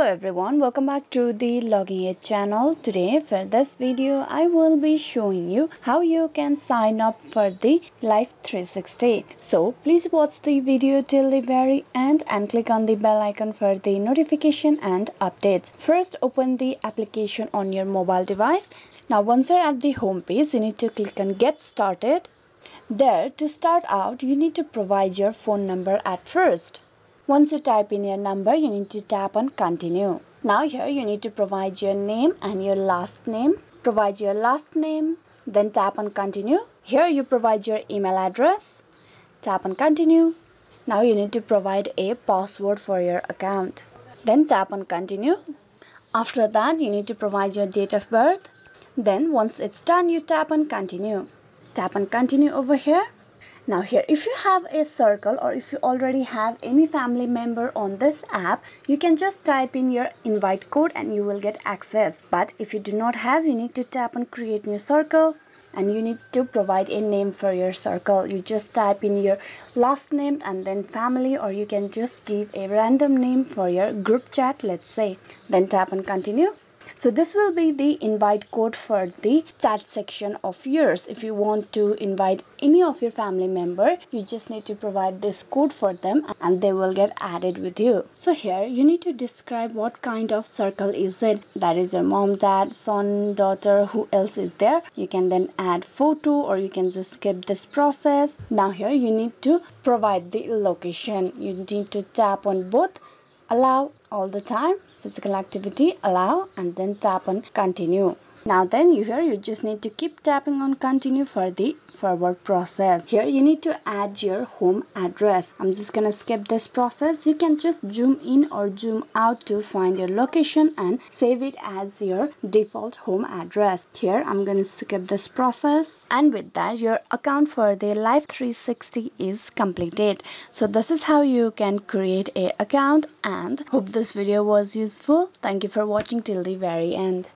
everyone, welcome back to the Login Aid channel. Today for this video, I will be showing you how you can sign up for the Life 360. So please watch the video till the very end and click on the bell icon for the notification and updates. First open the application on your mobile device. Now once you're at the home page, you need to click on get started. There to start out, you need to provide your phone number at first. Once you type in your number, you need to tap on continue. Now here you need to provide your name and your last name. Provide your last name, then tap on continue. Here you provide your email address. Tap on continue. Now you need to provide a password for your account. Then tap on continue. After that you need to provide your date of birth. Then once it's done you tap on continue. Tap on continue over here now here if you have a circle or if you already have any family member on this app you can just type in your invite code and you will get access. But if you do not have you need to tap on create new circle and you need to provide a name for your circle. You just type in your last name and then family or you can just give a random name for your group chat let's say. Then tap on continue so this will be the invite code for the chat section of yours. If you want to invite any of your family member, you just need to provide this code for them and they will get added with you. So here you need to describe what kind of circle is it. That is your mom, dad, son, daughter, who else is there. You can then add photo or you can just skip this process. Now here you need to provide the location. You need to tap on both allow all the time physical activity allow and then tap on continue now then you here you just need to keep tapping on continue for the forward process. Here you need to add your home address. I'm just gonna skip this process. You can just zoom in or zoom out to find your location and save it as your default home address. Here i'm gonna skip this process. And with that your account for the life 360 is completed. So this is how you can create a account and hope this video was useful. Thank you for watching till the very end